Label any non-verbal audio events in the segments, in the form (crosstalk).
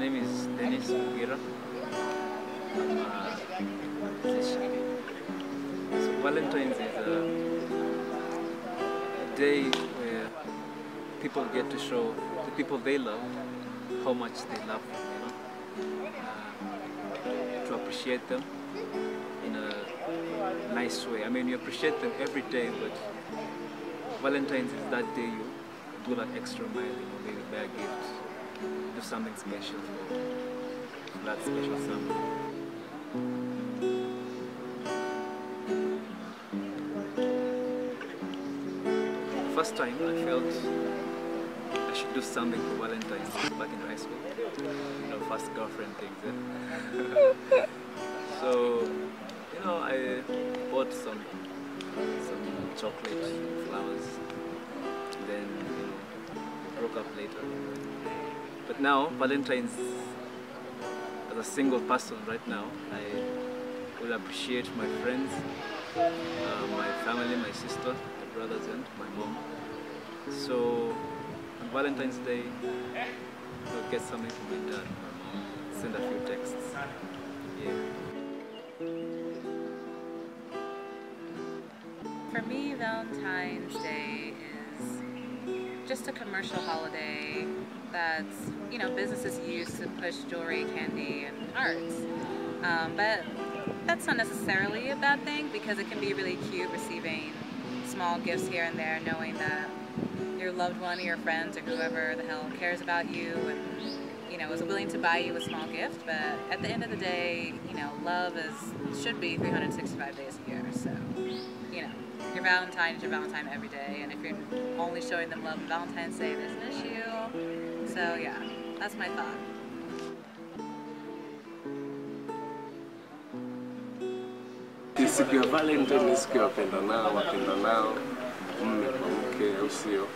Bugira. I'm a. So Valentine's is a, a day where people get to show the people they love how much they love them, you know, uh, to appreciate them in a nice way. I mean, you appreciate them every day, but Valentine's is that day you do that extra mile, you know, maybe buy a gift, do something special for that special someone. First time I felt I should do something for Valentine's back in high school. You know, first girlfriend things. eh? (laughs) so, you know, I bought some some chocolate, flowers. Then, you know, broke up later. But now, Valentine's, as a single person right now, I will appreciate my friends, uh, my family, my sister, my brothers, and my mom. So, on Valentine's Day, I'll get something from my dad, my mom, send a few texts. Yeah. For me, Valentine's Day is just a commercial holiday that's, you know, businesses use to push jewelry, candy, and arts. Um, but that's not necessarily a bad thing because it can be really cute receiving small gifts here and there, knowing that your loved one or your friends or whoever the hell cares about you and you know is willing to buy you a small gift. But at the end of the day, you know, love is should be 365 days a year. So, you know, your Valentine is your Valentine every day, and if you're only showing them love on Valentine's Day, there's an issue. So yeah, that's my thought. Siku ya Valentine, ni siku ya mme mke, au sio?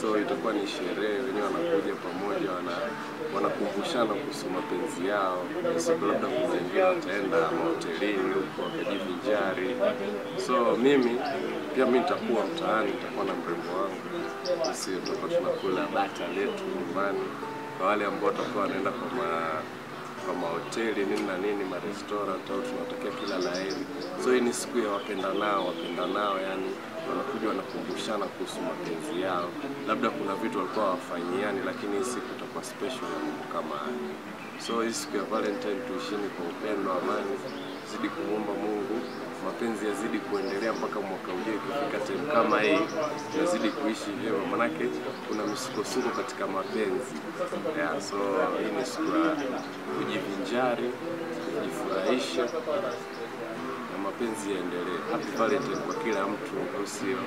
So itakuwa ni sherehe, wenyewe wanakuja pamoja, wana wanakumbushana kuhusu mapenzi yao. Siku labda kuna wengine wataenda mahotelini huko wakajivinjari. So mimi pia mi nitakuwa mtaani, nitakuwa na mrembo wangu, sio? Tutakuwa tunakula bata letu nyumbani, kwa wale ambao watakuwa wanaenda kwa ma mahoteli nini na nini marestora, au tunatakia kila la heri. So hii ni siku ya wapendanao, wapendanao yani wanakuja wanakumbushana kuhusu mapenzi yao, labda kuna vitu walikuwa hawafanyiani, lakini hii siku itakuwa special ya mtu kama haya. So hii siku ya Valentine tuishini kwa upendo, amani, zidi kumwomba Mungu mapenzi yazidi kuendelea mpaka mwaka ujao ikifika time kama hii, tunazidi kuishi vyema, manake kuna misukosuko katika mapenzi. Yeah, so hii ni siku ya kujivinjari, kujifurahisha mapenzi yaendelee. Happy Valentine kwa kila mtu, au sio?